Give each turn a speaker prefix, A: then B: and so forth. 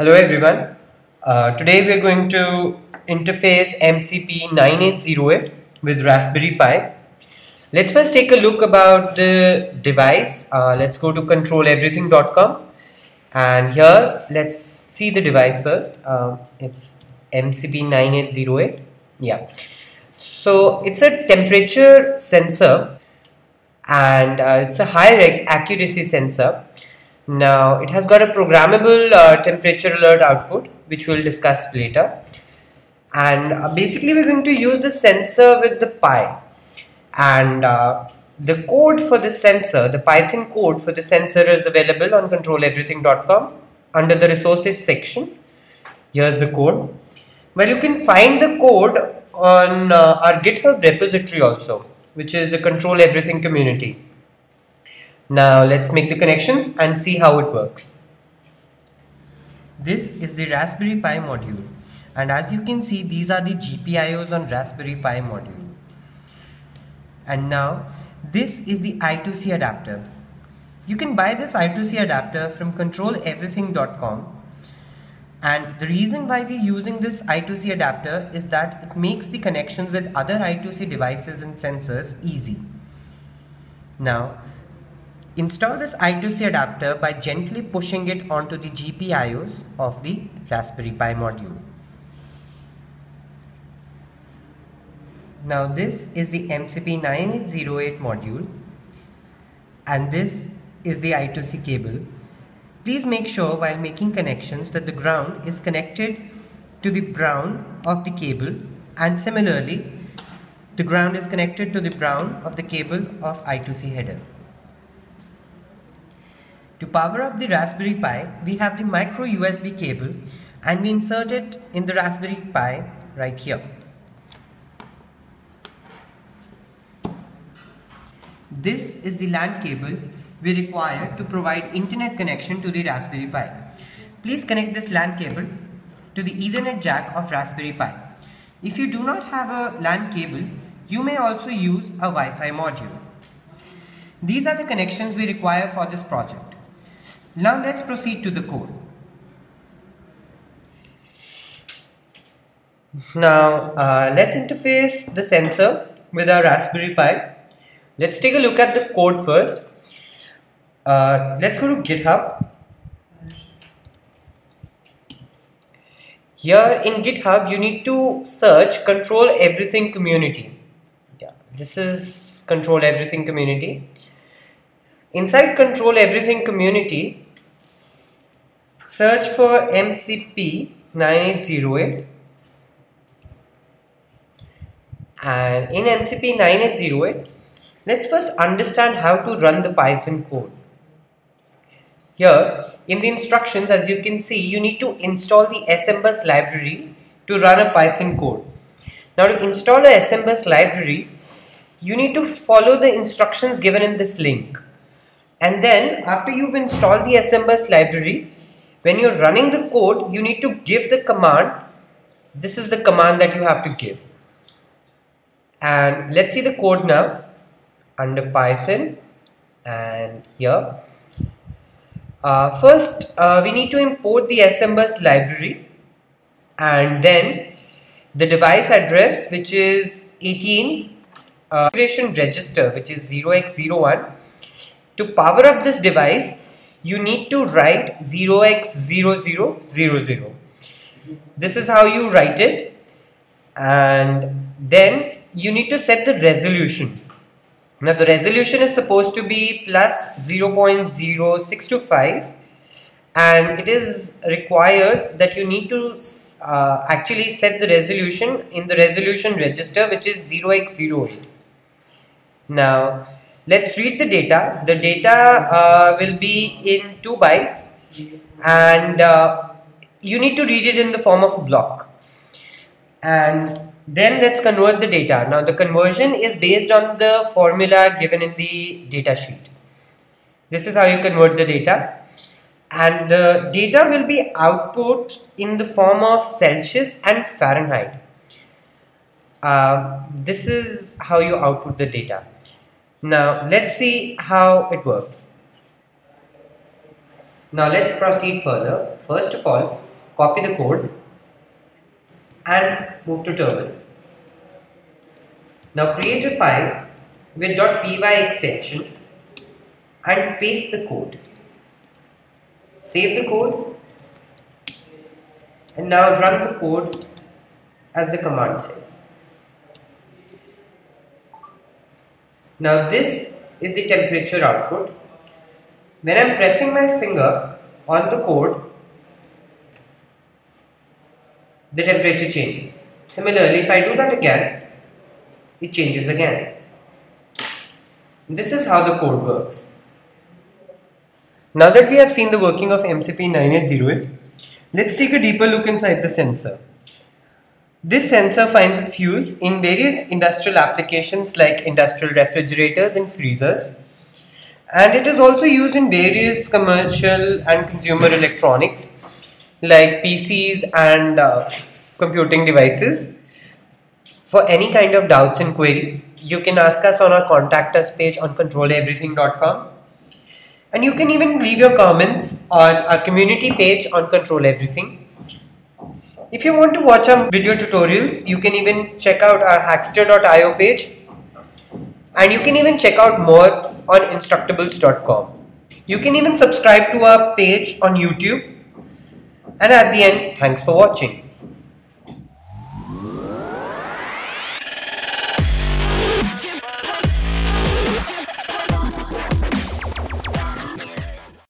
A: Hello everyone. Uh, today we are going to interface MCP9808 with Raspberry Pi. Let's first take a look about the device. Uh, let's go to controleverything.com and here let's see the device first. Uh, it's MCP9808. Yeah. So it's a temperature sensor and uh, it's a high accuracy sensor now it has got a programmable uh, temperature alert output which we'll discuss later and uh, basically we're going to use the sensor with the Pi and uh, the code for the sensor, the Python code for the sensor is available on controleverything.com under the resources section. Here's the code. Well, you can find the code on uh, our GitHub repository also, which is the Control Everything community. Now let's make the connections and see how it works. This is the Raspberry Pi module and as you can see these are the GPIOs on Raspberry Pi module. And now this is the I2C adapter. You can buy this I2C adapter from controleverything.com and the reason why we're using this I2C adapter is that it makes the connections with other I2C devices and sensors easy. Now Install this I2C adapter by gently pushing it onto the GPIOs of the Raspberry Pi module. Now this is the MCP9808 module and this is the I2C cable. Please make sure while making connections that the ground is connected to the brown of the cable and similarly the ground is connected to the brown of the cable of I2C header. To power up the Raspberry Pi, we have the micro USB cable and we insert it in the Raspberry Pi right here. This is the LAN cable we require to provide internet connection to the Raspberry Pi. Please connect this LAN cable to the Ethernet jack of Raspberry Pi. If you do not have a LAN cable, you may also use a Wi-Fi module. These are the connections we require for this project. Now let's proceed to the code. Now uh, let's interface the sensor with our Raspberry Pi. Let's take a look at the code first. Uh, let's go to GitHub. Here in GitHub you need to search control everything community. Yeah, this is control everything community Inside control everything community, search for MCP 9808 and in MCP 9808 let's first understand how to run the Python code. Here in the instructions as you can see you need to install the SMBus library to run a Python code. Now to install a SMBus library you need to follow the instructions given in this link and then after you've installed the SMBus library when you're running the code you need to give the command this is the command that you have to give. And let's see the code now under Python and here. Uh, first uh, we need to import the SMBus library and then the device address which is 18 uh, register which is 0x01 to power up this device, you need to write 0x0000. This is how you write it and then you need to set the resolution. Now the resolution is supposed to be plus 0.0625 and it is required that you need to uh, actually set the resolution in the resolution register which is 0x08. Now Let's read the data. The data uh, will be in 2 bytes and uh, you need to read it in the form of a block. And then let's convert the data. Now the conversion is based on the formula given in the data sheet. This is how you convert the data. And the data will be output in the form of Celsius and Fahrenheit. Uh, this is how you output the data. Now let's see how it works. Now let's proceed further. First of all, copy the code and move to terminal. Now create a file with .py extension and paste the code. Save the code and now run the code as the command says. Now this is the temperature output. When I am pressing my finger on the code, the temperature changes. Similarly, if I do that again, it changes again. This is how the code works. Now that we have seen the working of MCP9808, let's take a deeper look inside the sensor. This sensor finds its use in various industrial applications like industrial refrigerators and freezers. And it is also used in various commercial and consumer electronics like PCs and uh, computing devices. For any kind of doubts and queries, you can ask us on our contact us page on controleverything.com. And you can even leave your comments on our community page on Control Everything. If you want to watch our video tutorials, you can even check out our hackster.io page. And you can even check out more on instructables.com. You can even subscribe to our page on YouTube. And at the end, thanks for watching.